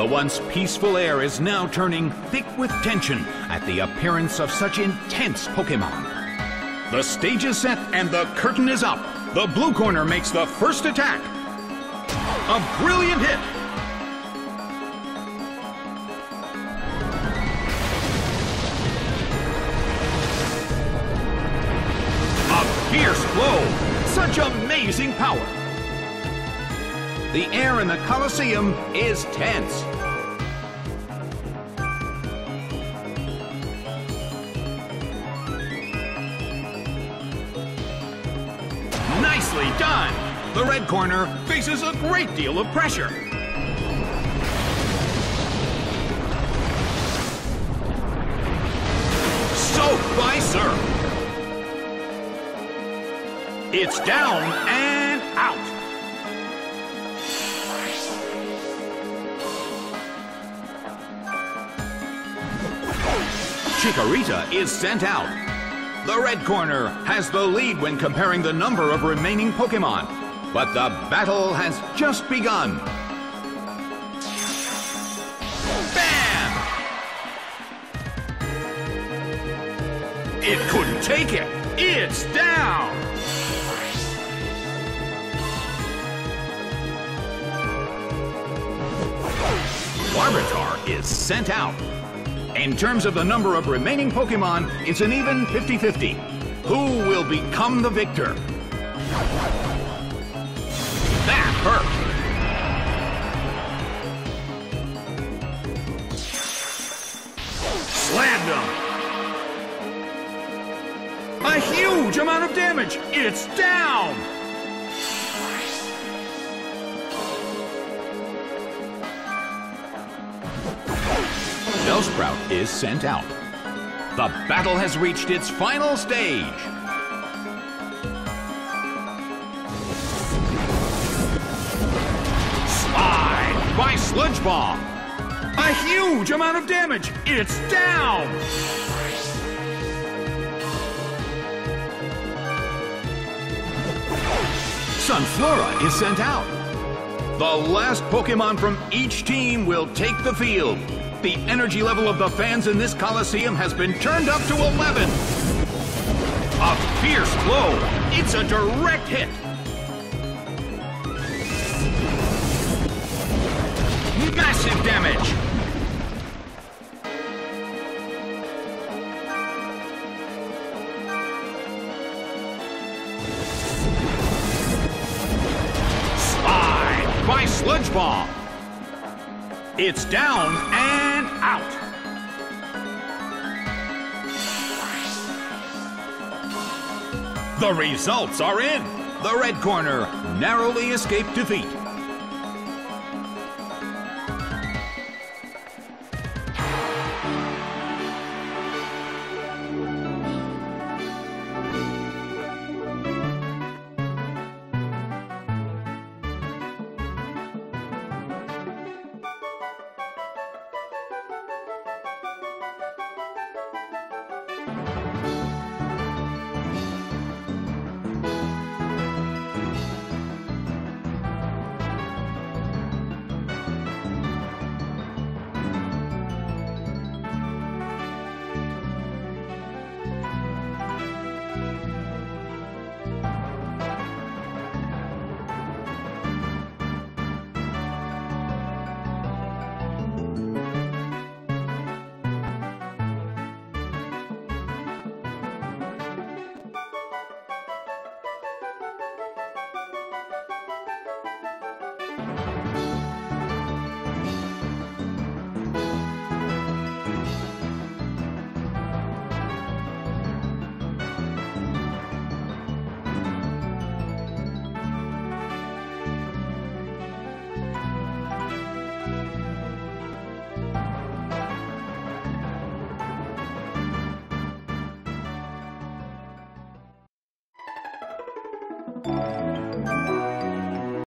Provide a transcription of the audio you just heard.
The once peaceful air is now turning thick with tension at the appearance of such intense Pokemon. The stage is set and the curtain is up. The blue corner makes the first attack. A brilliant hit. A fierce blow. Such amazing power. The air in the Colosseum is tense. Nicely done! The red corner faces a great deal of pressure. Soaked by Surf. It's down and out. Chikorita is sent out. The red corner has the lead when comparing the number of remaining Pokemon. But the battle has just begun. Bam! It couldn't take it. It's down. Larvitar is sent out. In terms of the number of remaining Pokemon, it's an even 50-50. Who will become the victor? That hurt. Slammed him. A huge amount of damage. It's down. Bellsprout is sent out. The battle has reached its final stage. Slide by Sludge Bomb. A huge amount of damage. It's down. Sunflora is sent out. The last Pokemon from each team will take the field. The energy level of the fans in this Coliseum has been turned up to 11. A fierce blow. It's a direct hit. Massive damage. By Sludge Bomb. It's down and out. The results are in. The red corner narrowly escaped defeat.